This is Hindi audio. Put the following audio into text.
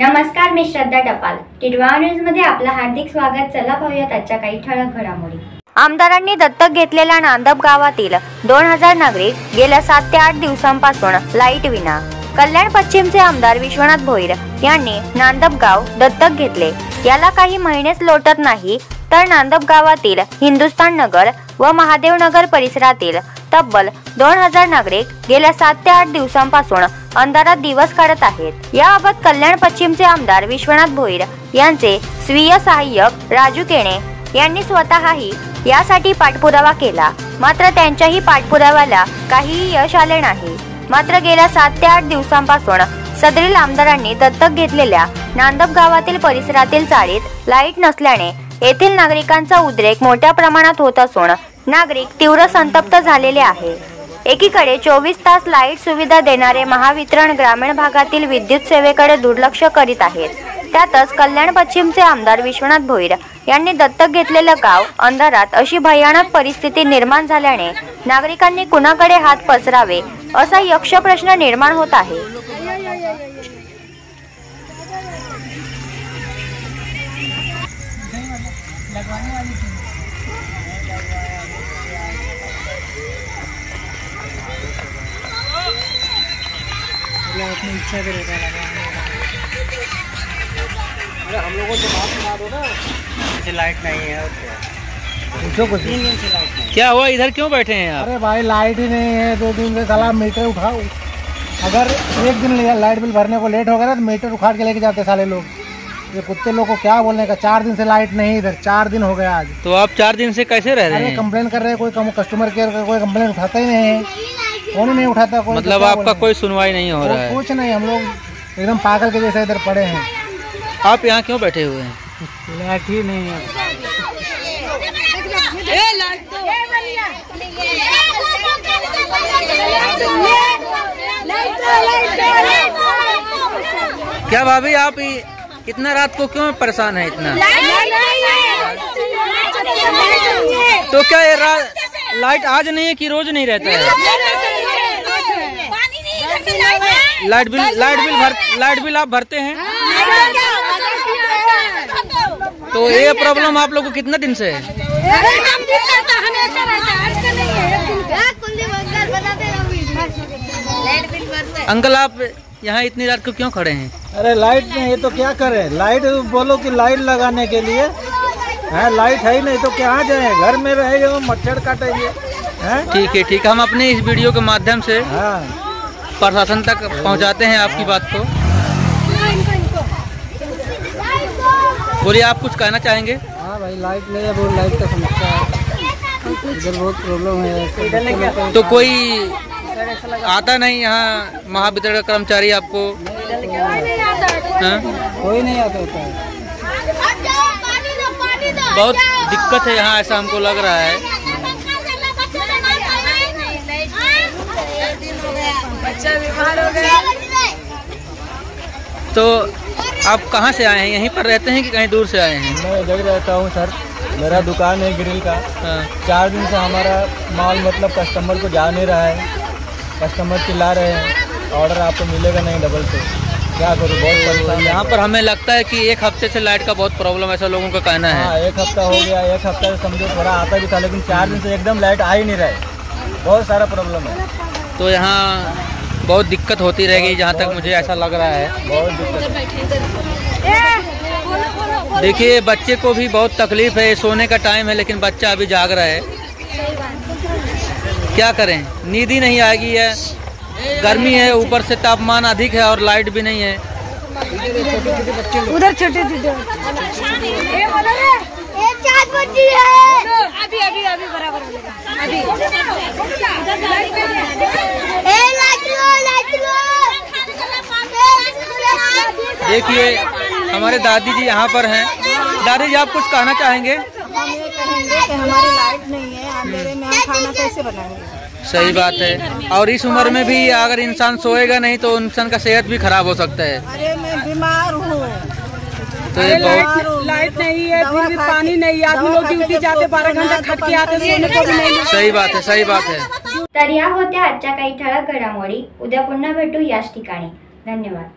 नमस्कार मी श्रद्धा टपाल. टिडवा न्यूजमध्ये आपलं हार्दिक स्वागत. चला पाहूयात आजच्या काही ठळक घडामोडी. आमदारांनी दत्तक घेतलेल्या नांदप गावातील दोन हजार नागरिक गेल्या सात ते आठ दिवसांपासून लाइट विना. कल्याण पश्चिमचे आमदार विश्वनाथ भोईर यांनी नांदप गाव दत्तक घेतले. याला काही महिनेच लोटत नाही तर नांदप गावातील हिंदुस्थान नगर व महादेव नगर परिसरातील तब्बल दोन हजार नागरिक गेल्या सात ते आठ दिवसांपासून अंधारात दिवस काढत आहेत. याबाबत कल्याण पश्चिमचे आमदार विश्वनाथ भोईर यांचे स्वीय सहाय्यक राजू केणे यांनी स्वतःही यासाठी पाठपुरावा केला. मात्र त्यांच्याही पाठपुराव्याला काहीही यश आले नाही. मात्र गेल्या सात ते आठ दिवसांपासून सदरील आमदारांनी दत्तक घेतलेल्या नांदप गावातील परिसरातील चाळीत लाइट नसल्याने येथील नागरिकांचा उद्रेक मोठ्या प्रमाणात होत असून नागरिक तीव्र संतप्त झालेले आहे. एकीकडे चोवीस तास लाइट सुविधा देणारे महावितरण ग्रामीण भागातील विद्युत सेवेकडे दुर्लक्ष करीत आहेत. त्यातच कल्याण पश्चिमचे आमदार विश्वनाथ भोईर यांनी दत्तक घेतलेलं गाव अंधारात अशी भयानक परिस्थिती निर्माण झाल्याने नागरिकांनी कुणाकडे हात पसरावे असा यक्ष प्रश्न निर्माण होत आहे. अपनी इच्छा के रहता अरे हम लोगों को बात सुना दो ना। जैसे लाइट नहीं है और क्या कुछ। तीन दिन से लाइट नहीं। क्या हुआ? इधर क्यों बैठे हैं आप? अरे भाई लाइट ही नहीं है। दो दिन से साला मीटर उठाओ। अगर एक दिन लाइट बिल भरने को लेट हो गया ना तो मीटर उखाड़ के लेके जाते साले लोग। ये कुत्ते लोग को क्या बोलने का? चार दिन से लाइट नहीं इधर। चार दिन हो गया आज। तो आप चार दिन से कैसे रह रहे अरे हैं? कंप्लेन कर रहे हैं कोई कम- कस्टमर केयर का कोई कंप्लेन उठाता ही नहीं है। कौन ही नहीं उठाता कोई मतलब तो आपका कोई सुनवाई नहीं हो रहा है। कुछ नहीं हम लोग एकदम पागल के जैसे इधर पड़े हैं। आप यहाँ क्यों बैठे हुए हैं? लाइट ही नहीं है। क्या भाभी आप इतना रात को क्यों परेशान है इतना? तो क्या ये लाइट आज नहीं है कि रोज नहीं रहता है। लाइट बिल लाइट बिल भर लाइट बिल आप भरते हैं? तो ये प्रॉब्लम आप लोग को कितना दिन से है? अंकल आप यहाँ इतनी रात को क्यों खड़े हैं? अरे लाइट नहीं है तो क्या करें? लाइट बोलो कि लाइट लगाने के लिए। है लाइट है ही नहीं तो क्या जाए? घर में रहेंगे मच्छर काटेंगे। ठीक है ठीक है। हम अपने इस वीडियो के माध्यम से हाँ। प्रशासन तक पहुंचाते हैं आपकी बात को। बोलिए आप कुछ कहना चाहेंगे? हाँ भाई लाइट नहीं है वो लाइट का समस्या है। इधर बहुत प्रॉब्लम है तो कोई आता नहीं यहाँ महावितरण का कर्मचारी आपको? हाँ? कोई नहीं आता होता है। बहुत दिक्कत है यहाँ ऐसा हमको लग रहा है। तो आप कहाँ से आए हैं? यहीं पर रहते हैं कि कहीं दूर से आए हैं? मैं इधर रहता हूँ सर। मेरा दुकान है ग्रिल का। हाँ, चार दिन से हमारा माल मतलब कस्टमर को जा नहीं रहा है। कस्टमर चिल्ला रहे हैं ऑर्डर आपको मिलेगा नहीं डबल से। क्या करूँ? बहुत परेशान यहाँ पर हमें लगता है कि एक हफ़्ते से लाइट का बहुत प्रॉब्लम ऐसा लोगों का कहना है। हाँ एक हफ़्ता हो गया एक हफ़्ता से समझो थोड़ा आता भी था लेकिन चार दिन से एकदम लाइट आ ही नहीं रहा है। बहुत सारा प्रॉब्लम है। तो यहाँ बहुत दिक्कत होती रहेगी जहाँ तक मुझे ऐसा लग रहा है। बहुत दिक्कत देखिए बच्चे को भी बहुत तकलीफ़ है सोने का टाइम है लेकिन बच्चा अभी जाग रहा है। क्या करें? नींद ही नहीं आएगी है गर्मी है ऊपर से तापमान अधिक है और लाइट भी नहीं है। उधर छोटे छोटे अभी अभी अभी बराबर अभी। देखिए हमारे दादी जी यहाँ पर हैं। दादी जी आप कुछ कहना चाहेंगे? हम ये कहेंगे कि हमारी लाइट नहीं है अंधेरे में हम खाना कैसे बनाएँगे सही बात है। और इस उम्र में भी अगर इंसान सोएगा नहीं तो इंसान का सेहत भी खराब हो सकता है। अरे मैं बीमार हूँ तो ये बहुत लाइट नहीं है फिर भी पानी नहीं है। आदमी लोग ड्यूटी जाते बारह घंटा खट के आते सही बात है सही बात है। तर या होत्या आजच्या काही ठळक घडामोडी. उद्या पुन्हा भेटू याच ठिकाणी. धन्यवाद.